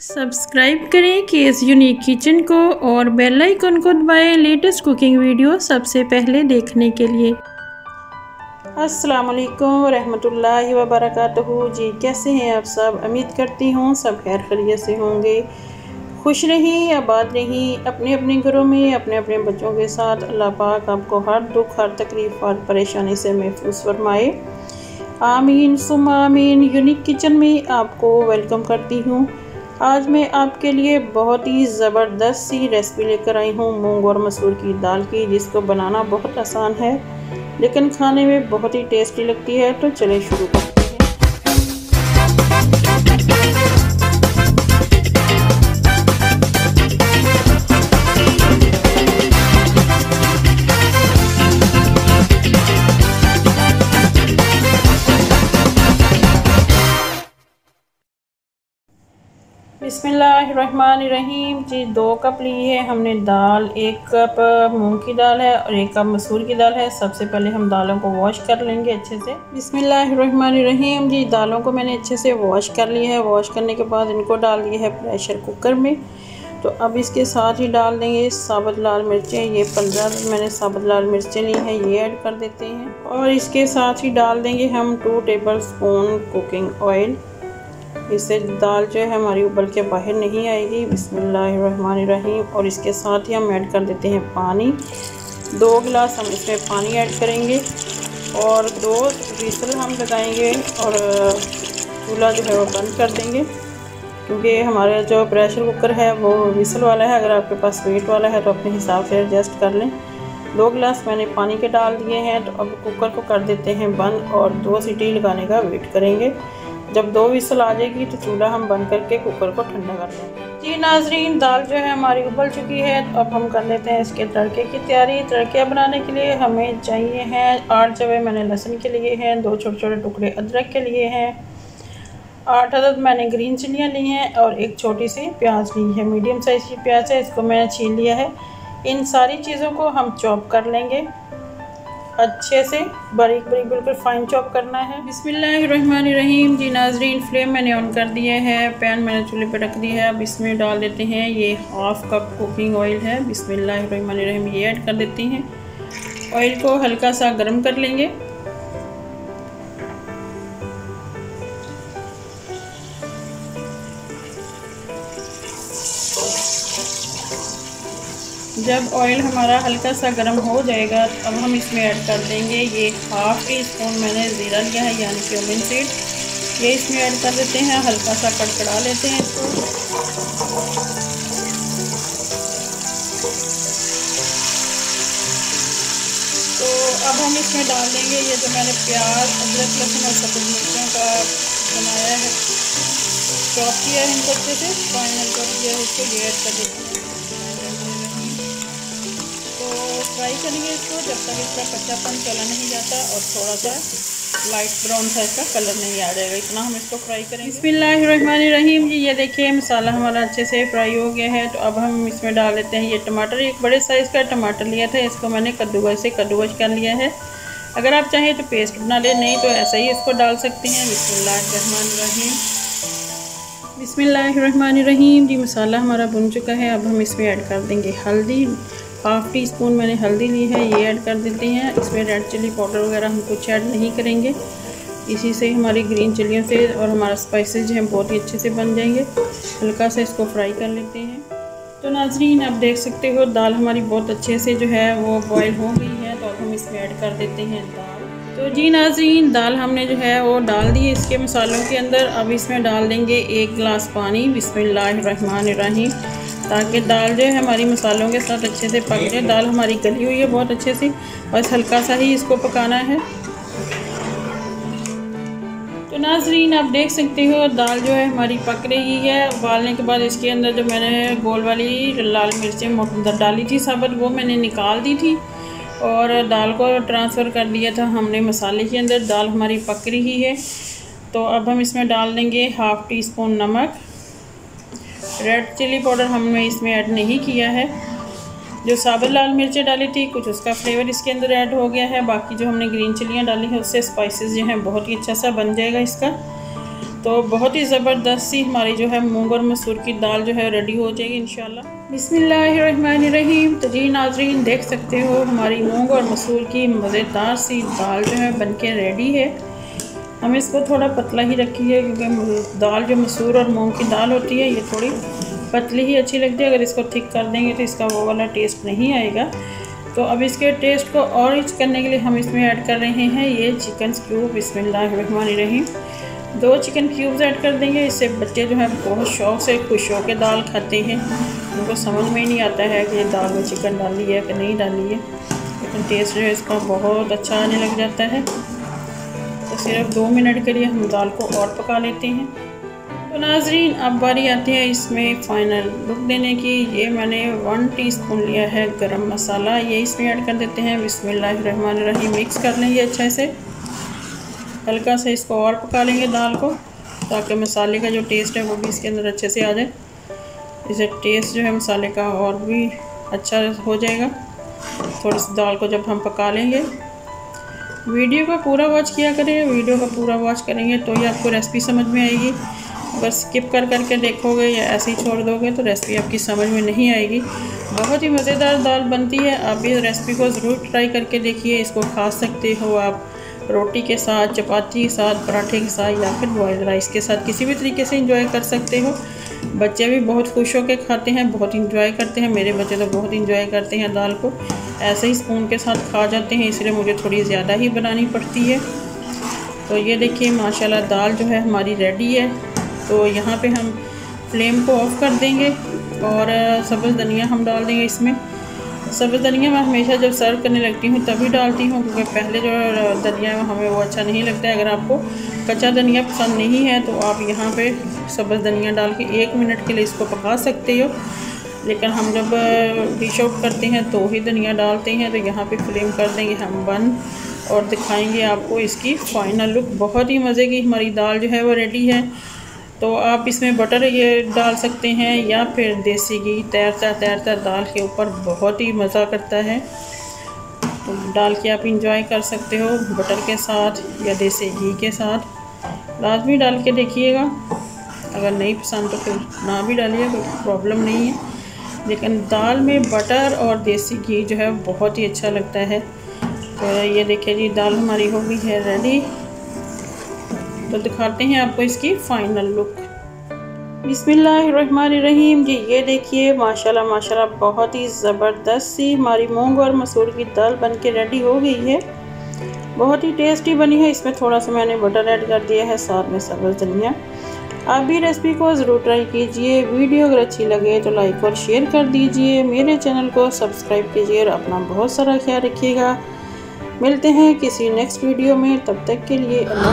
Subscribe करें case unique kitchen को और बेल आइकन को दबाएँ लेटेस्ट कुकिंग वीडियो सबसे पहले देखने के लिए। अस्सलाम वालेकुम रहमतुल्लाहि व बरकातहू जी, कैसे हैं आप सब? उम्मीद करती हूँ सब खैर खरीत से होंगे। खुश रहीं, आबाद रहीं अपने अपने घरों में अपने अपने बच्चों के साथ। अल्लाह पाक आपको हर दुख, हर तकलीफ़ हर परेशानी से महफूज फरमाए। आमीन सुम आमीन। यूनिक किचन में आपको वेलकम करती हूँ। आज मैं आपके लिए बहुत ही ज़बरदस्त सी रेसिपी लेकर आई हूँ, मूंग और मसूर की दाल की, जिसको बनाना बहुत आसान है, लेकिन खाने में बहुत ही टेस्टी लगती है तो चले शुरू करते बिसमीम जी, दो कप ली है। हमने दाल, एक कप मूंग की दाल है और एक कप मसूर की दाल है। सबसे पहले हम दालों को वॉश कर लेंगे अच्छे से। बिसमीम जी, दालों को मैंने अच्छे से वॉश कर लिया है। वॉश करने के बाद इनको डाल दिया है प्रेशर कुकर में। तो अब इसके साथ ही डाल देंगे साबुत लाल मिर्चें। ये पंद्रह मैंने साबुत लाल मिर्चें ली हैं। ये ऐड कर देते हैं। और इसके साथ ही डाल देंगे हम two tablespoon cooking oil इससे दाल जो है हमारी उबल के बाहर नहीं आएगी। बिसमीम और इसके साथ ही हम ऐड कर देते हैं पानी। दो गिलास हम इसमें पानी ऐड करेंगे। और दो विसल हम लगाएँगे और चूल्हा जो है वो बंद कर देंगे। क्योंकि हमारा जो प्रेशर कुकर है वो विसल वाला है। अगर आपके पास वेट वाला है तो अपने हिसाब से एडजस्ट कर लें। दो गिलास मैंने पानी के डाल दिए हैं। तो अब कुकर को कर देते हैं बंद और दो सीटी लगाने का वेट करेंगे। जब दो विसल आ जाएगी तो चूल्हा हम बंद करके कुकर को ठंडा कर लेंगे। जी नाजरीन, दाल जो है हमारी उबल चुकी है। तो अब हम कर लेते हैं इसके तड़के की तैयारी। तड़के बनाने के लिए हमें चाहिए हैं आठ जवे मैंने लहसुन के लिए हैं, दो छोटे छोटे टुकड़े अदरक के लिए हैं। आठ अदद मैंने ग्रीन चिलियाँ ली हैं और एक छोटी सी प्याज ली है। मीडियम साइज़ की प्याज है, इसको मैंने छीन लिया है। इन सारी चीज़ों को हम चॉप कर लेंगे। अच्छे से बारीक बारीक बिल्कुल फाइन चॉप करना है। बिसमीम जी नाजरीन, फ्लेम मैंने ऑन कर दिया है। पैन मैंने चूल्हे पर रख दिया है। अब इसमें डाल देते हैं। ये हाफ़ कप कुकिंग ऑयल है। बिसमीम ये ऐड कर देते हैं। ऑयल को हल्का सा गर्म कर लेंगे। जब ऑयल हमारा हल्का सा गर्म हो जाएगा, अब हम इसमें ऐड कर देंगे ये हाफ़ टी स्पून मैंने ज़ीरा लिया है, यानी कि ओमिन सीड ये इसमें ऐड कर देते हैं, हल्का सा कड़कड़ा लेते हैं इसको। तो अब हम इसमें डाल देंगे ये जो मैंने प्याज, अदरक, लहसुन और सफ़ेद मिर्चों का बनाया है। चॉप किया है इनको अच्छे से फाइनल कर दिया है इसको, ये ऐड कर देते हैं। करेंगे इसको, जब तक इसका कच्चापन चला नहीं जाता और थोड़ा सा लाइट ब्राउन सा इसका कलर नहीं आ जाएगा, इतना हम इसको फ्राई करेंगे। रहीम जी, ये देखिए मसाला हमारा अच्छे से फ्राई हो गया है तो अब हम इसमें डाल लेते हैं ये टमाटर, एक बड़े साइज़ का टमाटर लिया था, इसको मैंने कद्दूकस से कद्दूकस कर लिया है। अगर आप चाहें तो पेस्ट बना लें, नहीं तो ऐसा ही इसको डाल सकते हैं। बिसमिल्लाम रहीम जी, मसाला हमारा बुन चुका है, अब हम इसमें ऐड कर देंगे हल्दी। हाफ़ टी स्पून मैंने हल्दी ली है, ये ऐड कर देते हैं। इसमें रेड चिली पाउडर वगैरह हम कुछ ऐड नहीं करेंगे। इसी से हमारी ग्रीन चिलियों से और हमारा स्पाइसेस जो हैं, बहुत ही अच्छे से बन जाएँगे। हल्का सा इसको फ्राई कर लेते हैं। तो नाजरीन, आप देख सकते हो, दाल हमारी बहुत अच्छे से जो है, वो बॉयल हो गई है। तो अब हम इसमें ऐड कर देते हैं दाल। तो जी नाजरीन, दाल हमने जो है, वो डाल दी है इसके मसालों के अंदर। अब इसमें डाल देंगे एक गिलास पानी। बिस्मिल्लाहिर्रहमानिर्रहीम। ताकि दाल जो है हमारी मसालों के साथ अच्छे से पक जाए। दाल हमारी गली हुई है बहुत अच्छे से बस हल्का सा ही इसको पकाना है। तो नाजरीन, आप देख सकते हो, दाल जो है हमारी पक रही है। उबालने के बाद इसके अंदर जो मैंने गोल वाली लाल मिर्चें डाली थी साबत, वो मैंने निकाल दी थी और दाल को ट्रांसफ़र कर दिया था हमने मसाले के अंदर। दाल हमारी पक रही है। तो अब हम इसमें डाल देंगे हाफ़ टी स्पून नमक। रेड चिली पाउडर हमने इसमें ऐड नहीं किया है। जो साबुत लाल मिर्चें डाली थी, कुछ उसका फ्लेवर इसके अंदर ऐड हो गया है। बाकी जो हमने ग्रीन चिलियाँ डाली हैं, उससे स्पाइसेस जो हैं, बहुत ही अच्छा सा बन जाएगा इसका। तो बहुत ही ज़बरदस्त सी हमारी जो है मूंग और मसूर की दाल जो है रेडी हो जाएगी इन बिसमीम तो जी नाजरीन, देख सकते हो, हमारी मूंग और मसूर की मज़ेदार सी दाल जो है बनके रेडी है। हम इसको थोड़ा पतला ही रखी है, क्योंकि दाल जो मसूर और मूंग की दाल होती है, ये थोड़ी पतली ही अच्छी लगती है। अगर इसको थिक कर देंगे तो इसका वो वाला टेस्ट नहीं आएगा। तो अब इसके टेस्ट को और रिच करने के लिए हम इसमें ऐड कर रहे हैं ये चिकन क्यूब इसमें रही दो चिकन क्यूब्स ऐड कर देंगे। इससे बच्चे जो है, बहुत शौक से खुश होकर दाल खाते हैं। उनको समझ में ही नहीं आता है कि ये दाल में चिकन डाली है कि नहीं डाली है। लेकिन टेस्ट जो है, इसका बहुत अच्छा आने लग जाता है। सिर्फ़ दो मिनट के लिए हम दाल को और पका लेते हैं। तो नाजरीन, अब बारी आती है इसमें फ़ाइनल लुक देने की। ये मैंने वन टीस्पून लिया है गरम मसाला। ये इसमें ऐड कर देते हैं। बिस्मिल्लाहिर्रहमानिर्रहीम। मिक्स कर लेंगे अच्छे से। हल्का से इसको और पका लेंगे दाल को, ताकि मसाले का जो टेस्ट है वो भी इसके अंदर अच्छे से आ जाए। इसे टेस्ट जो है मसाले का और भी अच्छा हो जाएगा। थोड़ी सी दाल को जब हम पका लेंगे वीडियो का पूरा वॉच किया करें, वीडियो का पूरा वॉच करेंगे तो ही आपको रेसिपी समझ में आएगी। अगर स्किप कर करके देखोगे या ऐसे ही छोड़ दोगे तो रेसिपी आपकी समझ में नहीं आएगी। बहुत ही मज़ेदार दाल बनती है, आप इस रेसिपी को ज़रूर ट्राई करके देखिए। इसको खा सकते हो आप रोटी के साथ, चपाती के साथ, पराठे के साथ या फिर बॉयल राइस के साथ। किसी भी तरीके से इंजॉय कर सकते हो। बच्चे भी बहुत खुश होकर खाते हैं, बहुत इंजॉय करते हैं। मेरे बच्चे तो बहुत इंजॉय करते हैं दाल को। ऐसे ही स्पून के साथ खा जाते हैं, इसलिए मुझे थोड़ी ज़्यादा ही बनानी पड़ती है। तो ये देखिए, माशाल्लाह दाल जो है हमारी रेडी है। तो यहाँ पे हम फ्लेम को ऑफ़ कर देंगे और सब्ज़ धनिया हम डाल देंगे इसमें। सब्ज़ धनिया मैं हमेशा जब सर्व करने लगती हूँ तभी डालती हूँ, क्योंकि पहले जो धनिया हमें वो अच्छा नहीं लगता है। अगर आपको कच्चा धनिया पसंद नहीं है तो आप यहाँ पे सब्ज़ धनिया डाल के एक मिनट के लिए इसको पका सकते हो। लेकिन हम जब डिश आउट करते हैं तो ही धनिया डालते हैं तो यहाँ पे फ्लेम कर देंगे हम बंद और दिखाएँगे आपको इसकी फ़ाइनल लुक बहुत ही मज़े की हमारी दाल जो है वो रेडी है। तो आप इसमें बटर ये डाल सकते हैं या फिर देसी घी, तैरता तैरता दाल के ऊपर बहुत ही मज़ा करता है। तो डाल के आप इंजॉय कर सकते हो बटर के साथ या देसी घी के साथ। लाजमी डाल के देखिएगा। अगर नहीं पसंद तो फिर ना भी डालिए प्रॉब्लम नहीं है। लेकिन दाल में बटर और देसी घी जो है, बहुत ही अच्छा लगता है। तो ये देखिए जी, दाल हमारी हो गई है रेडी तो दिखाते हैं आपको इसकी फ़ाइनल लुक बिस्मिल्लाहिर्रहमानिर्रहीम। जी, ये देखिए, माशाल्लाह माशाल्लाह, बहुत ही ज़बरदस्त सी हमारी मूंग और मसूर की दाल बन के रेडी हो गई है। बहुत ही टेस्टी बनी है। इसमें थोड़ा सा मैंने बटर ऐड कर दिया है, साथ में सब्ज़ धनिया आप भी रेसिपी को ज़रूर ट्राई कीजिए। वीडियो अगर अच्छी लगे तो लाइक और शेयर कर दीजिए। मेरे चैनल को सब्सक्राइब कीजिए और अपना बहुत सारा ख्याल रखिएगा। मिलते हैं किसी नेक्स्ट वीडियो में। तब तक के लिए अल्लाह